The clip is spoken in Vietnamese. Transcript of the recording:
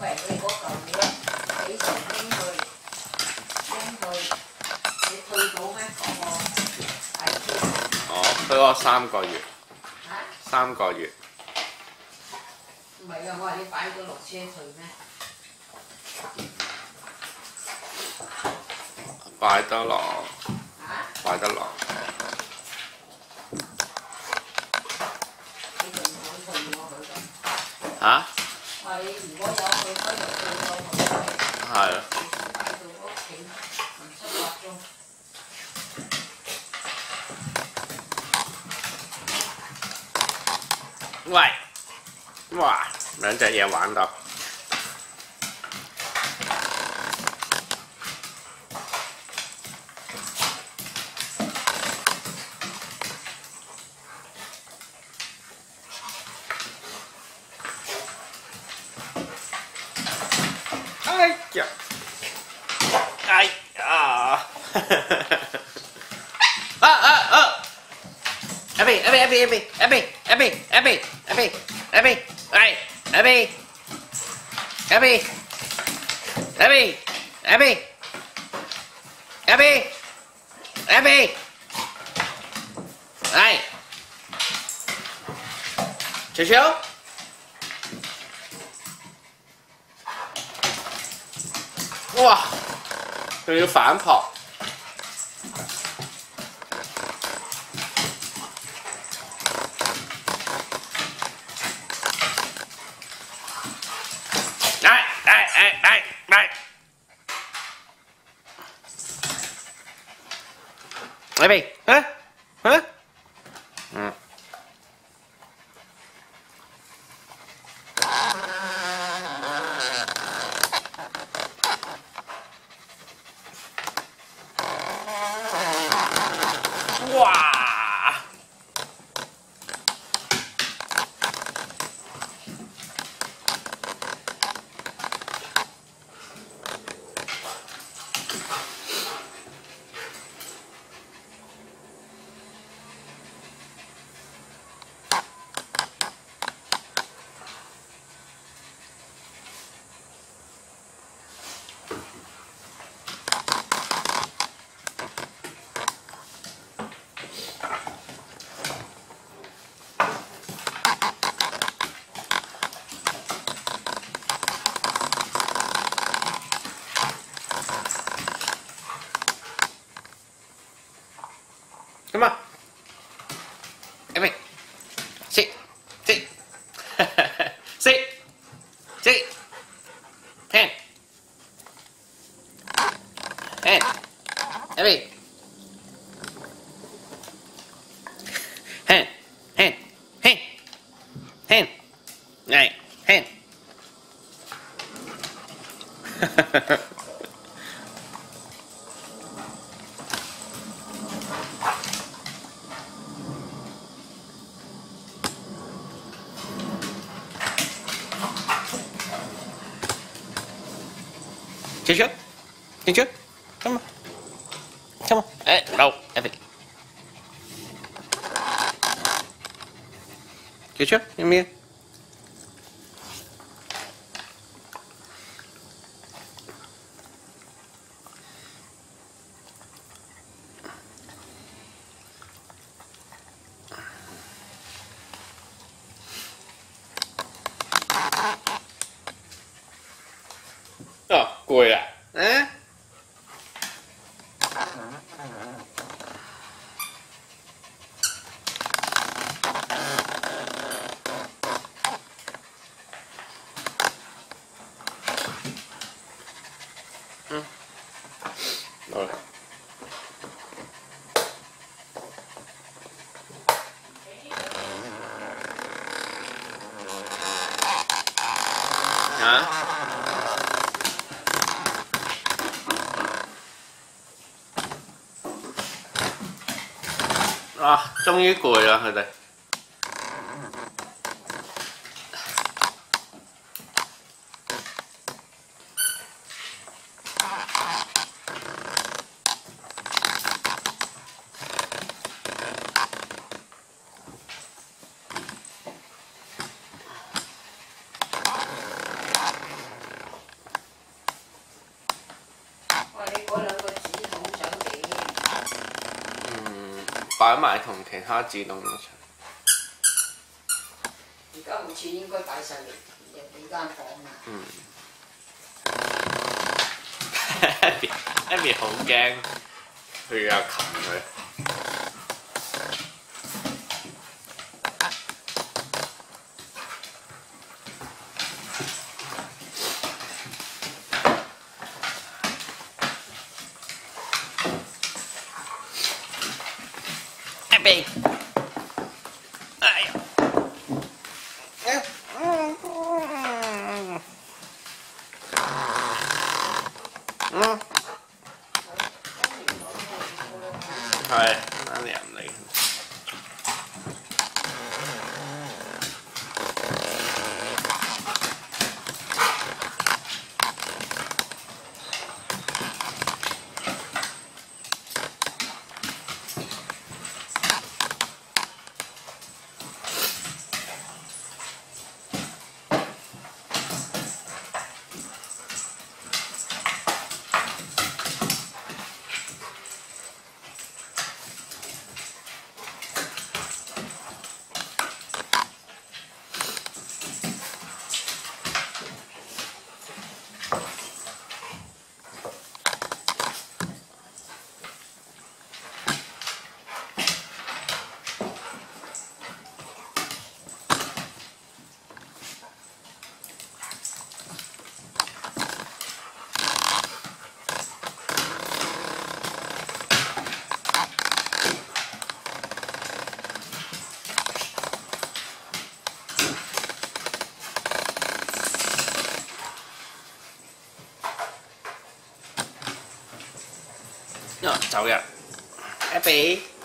喂，你嗰嚿嘢幾時拎去？拎去，你退到咩？哦，佢話三個月，嚇。三個月。唔係啊，我話你擺咗落車退咩？擺得落，嚇？擺得落。你仲唔想退我佢如果有佢都入去到同佢係啊，喺佢屋企七八鐘。喂，哇！兩隻嘢玩到〜Dạ. Ai. À. à à à. Abby, Abby, Abby, Abby, Abby, Abby, Abby, Abby, Abby, này, Abby, Abby, Abby, Abby, Abby, Abby, này, chiếu chiếu. 哇这有反跑来来来来来。来呗哎 Này. Hen. Chưa chết Chưa chết Come on. Come on. Ê, đâu? Em đi. Chưa chết Em yên. Cùi lại Đấy Ừ. Rồi. Hả? 啊終於攰啦佢哋。擺埋同其他自動一齊。而家好似應該擺晒嚟人哋間房啊。嗯。Abby 好驚，佢又擒佢。走人，Abby。